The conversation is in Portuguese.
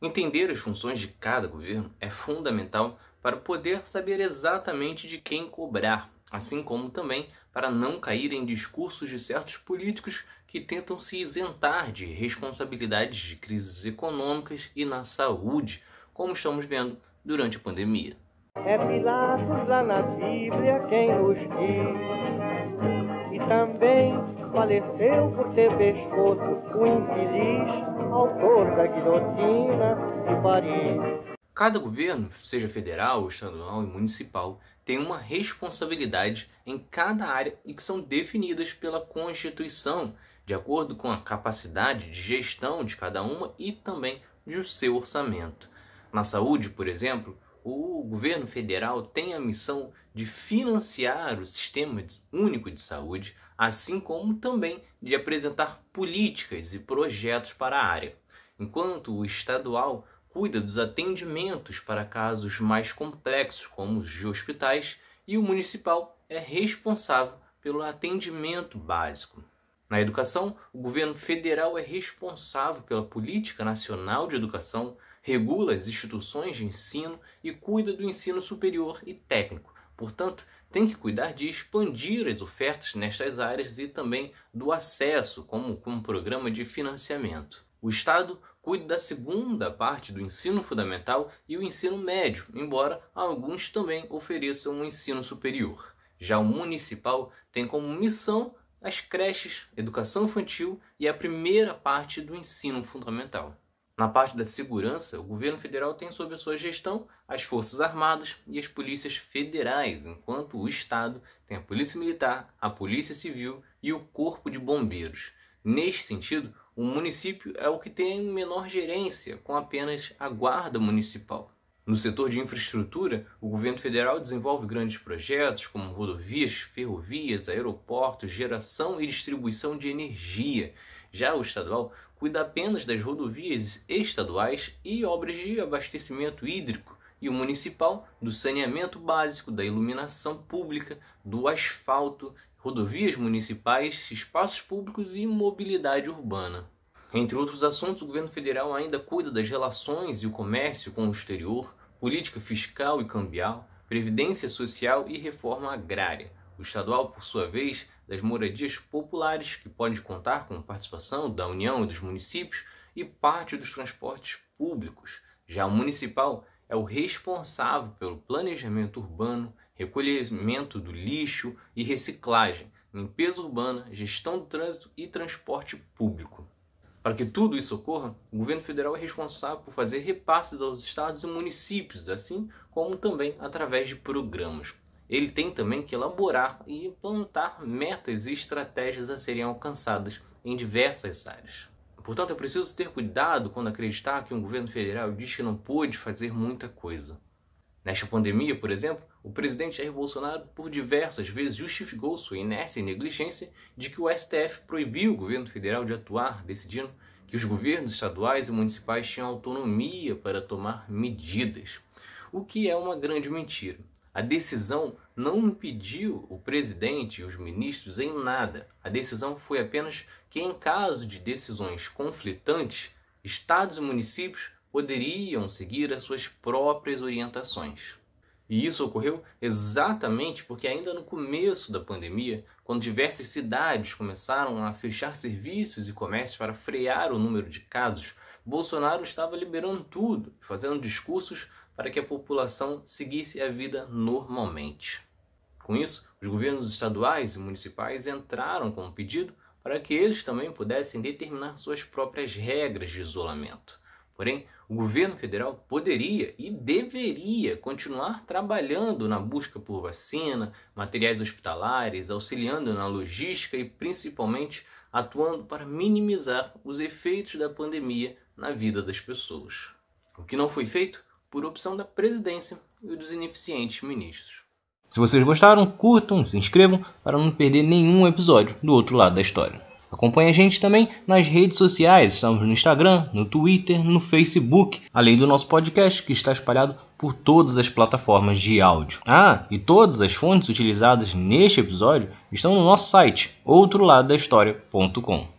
Entender as funções de cada governo é fundamental para poder saber exatamente de quem cobrar, assim como também para não cair em discursos de certos políticos que tentam se isentar de responsabilidades de crises econômicas e na saúde, como estamos vendo durante a pandemia. É Pilatos lá na Bíblia quem nos diz, e também faleceu por ter pescoço o infeliz autor da guilhotina de Paris. Cada governo, seja federal, estadual e municipal, tem uma responsabilidade em cada área e que são definidas pela Constituição, de acordo com a capacidade de gestão de cada uma e também do seu orçamento. Na saúde, por exemplo, o governo federal tem a missão de financiar o Sistema Único de Saúde, assim como também de apresentar políticas e projetos para a área, enquanto o estadual cuida dos atendimentos para casos mais complexos, como os de hospitais, e o municipal é responsável pelo atendimento básico. Na educação, o governo federal é responsável pela política nacional de educação, regula as instituições de ensino e cuida do ensino superior e técnico. Portanto, tem que cuidar de expandir as ofertas nestas áreas e também do acesso, como com um programa de financiamento. O Estado cuida da segunda parte do ensino fundamental e o ensino médio, embora alguns também ofereçam um ensino superior. Já o municipal tem como missão as creches, educação infantil e a primeira parte do ensino fundamental. Na parte da segurança, o governo federal tem sob a sua gestão as Forças Armadas e as polícias federais, enquanto o Estado tem a Polícia Militar, a Polícia Civil e o Corpo de Bombeiros. Neste sentido, o município é o que tem menor gerência, com apenas a Guarda Municipal. No setor de infraestrutura, o governo federal desenvolve grandes projetos como rodovias, ferrovias, aeroportos, geração e distribuição de energia. Já o estadual cuida apenas das rodovias estaduais e obras de abastecimento hídrico, e o municipal do saneamento básico, da iluminação pública, do asfalto, rodovias municipais, espaços públicos e mobilidade urbana. Entre outros assuntos, o governo federal ainda cuida das relações e o comércio com o exterior, política fiscal e cambial, previdência social e reforma agrária. O estadual, por sua vez, das moradias populares, que pode contar com participação da União e dos municípios, e parte dos transportes públicos. Já o municipal é o responsável pelo planejamento urbano, recolhimento do lixo e reciclagem, limpeza urbana, gestão do trânsito e transporte público. Para que tudo isso ocorra, o governo federal é responsável por fazer repasses aos estados e municípios, assim como também através de programas ele tem também que elaborar e implantar metas e estratégias a serem alcançadas em diversas áreas. Portanto, é preciso ter cuidado quando acreditar que um governo federal diz que não pôde fazer muita coisa. Nesta pandemia, por exemplo, o presidente Jair Bolsonaro por diversas vezes justificou sua inércia e negligência de que o STF proibiu o governo federal de atuar, decidindo que os governos estaduais e municipais tinham autonomia para tomar medidas, o que é uma grande mentira. A decisão não impediu o presidente e os ministros em nada. A decisão foi apenas que, em caso de decisões conflitantes, estados e municípios poderiam seguir as suas próprias orientações. E isso ocorreu exatamente porque, ainda no começo da pandemia, quando diversas cidades começaram a fechar serviços e comércios para frear o número de casos, Bolsonaro estava liberando tudo, fazendo discursos para que a população seguisse a vida normalmente. Com isso, os governos estaduais e municipais entraram com um pedido para que eles também pudessem determinar suas próprias regras de isolamento. Porém, o governo federal poderia e deveria continuar trabalhando na busca por vacina, materiais hospitalares, auxiliando na logística e principalmente atuando para minimizar os efeitos da pandemia na vida das pessoas. O que não foi feito por opção da presidência e dos ineficientes ministros. Se vocês gostaram, curtam, se inscrevam para não perder nenhum episódio do outro lado da história. Acompanhe a gente também nas redes sociais, estamos no Instagram, no Twitter, no Facebook, além do nosso podcast que está espalhado por todas as plataformas de áudio. Ah, e todas as fontes utilizadas neste episódio estão no nosso site, outroladodahistoria.com.